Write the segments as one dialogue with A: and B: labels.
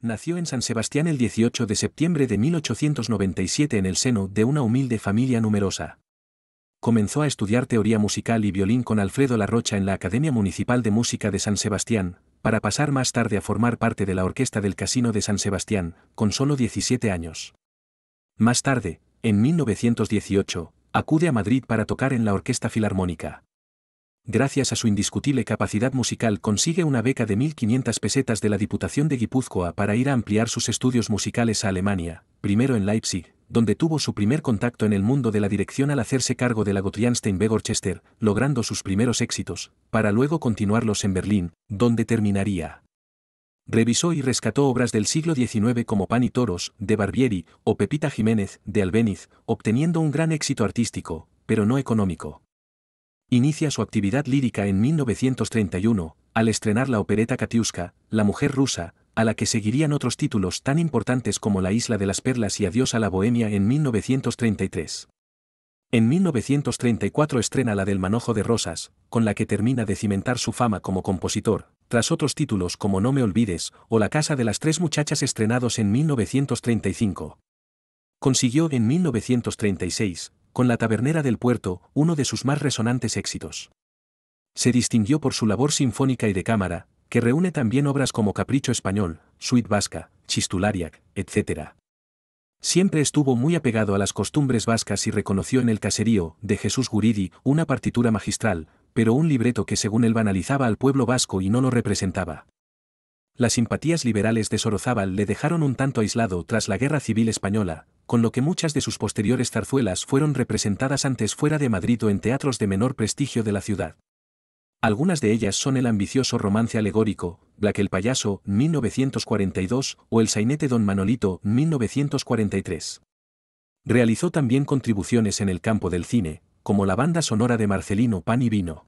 A: Nació en San Sebastián el 18 de septiembre de 1897 en el seno de una humilde familia numerosa. Comenzó a estudiar teoría musical y violín con Alfredo Larrocha en la Academia Municipal de Música de San Sebastián, para pasar más tarde a formar parte de la Orquesta del Casino de San Sebastián, con solo 17 años. Más tarde, en 1918, acude a Madrid para tocar en la Orquesta Filarmónica gracias a su indiscutible capacidad musical consigue una beca de 1.500 pesetas de la Diputación de Guipúzcoa para ir a ampliar sus estudios musicales a Alemania, primero en Leipzig, donde tuvo su primer contacto en el mundo de la dirección al hacerse cargo de la Gottrian-Steinweg Orchester, logrando sus primeros éxitos, para luego continuarlos en Berlín, donde terminaría. Revisó y rescató obras del siglo XIX como Pan y Toros, de Barbieri, o Pepita Jiménez, de Albéniz, obteniendo un gran éxito artístico, pero no económico. Inicia su actividad lírica en 1931, al estrenar la opereta Katiuska, La mujer rusa, a la que seguirían otros títulos tan importantes como La isla de las perlas y Adiós a la bohemia en 1933. En 1934 estrena la del Manojo de Rosas, con la que termina de cimentar su fama como compositor, tras otros títulos como No me olvides o La casa de las tres muchachas estrenados en 1935. Consiguió en 1936, con La Tabernera del Puerto, uno de sus más resonantes éxitos. Se distinguió por su labor sinfónica y de cámara, que reúne también obras como Capricho Español, Suite Vasca, Chistulariac, etc. Siempre estuvo muy apegado a las costumbres vascas y reconoció en el caserío, de Jesús Guridi, una partitura magistral, pero un libreto que según él banalizaba al pueblo vasco y no lo representaba. Las simpatías liberales de Sorozábal le dejaron un tanto aislado tras la Guerra Civil Española, con lo que muchas de sus posteriores zarzuelas fueron representadas antes fuera de Madrid o en teatros de menor prestigio de la ciudad. Algunas de ellas son el ambicioso romance alegórico, Black el payaso, 1942, o el sainete Don Manolito, 1943. Realizó también contribuciones en el campo del cine, como la banda sonora de Marcelino Pan y Vino.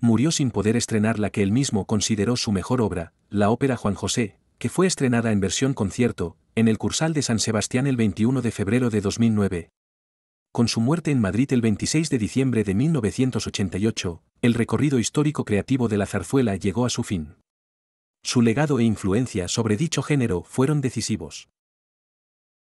A: Murió sin poder estrenar la que él mismo consideró su mejor obra, la ópera Juan José, que fue estrenada en versión concierto, en el Cursal de San Sebastián el 21 de febrero de 2009. Con su muerte en Madrid el 26 de diciembre de 1988, el recorrido histórico creativo de la zarzuela llegó a su fin. Su legado e influencia sobre dicho género fueron decisivos.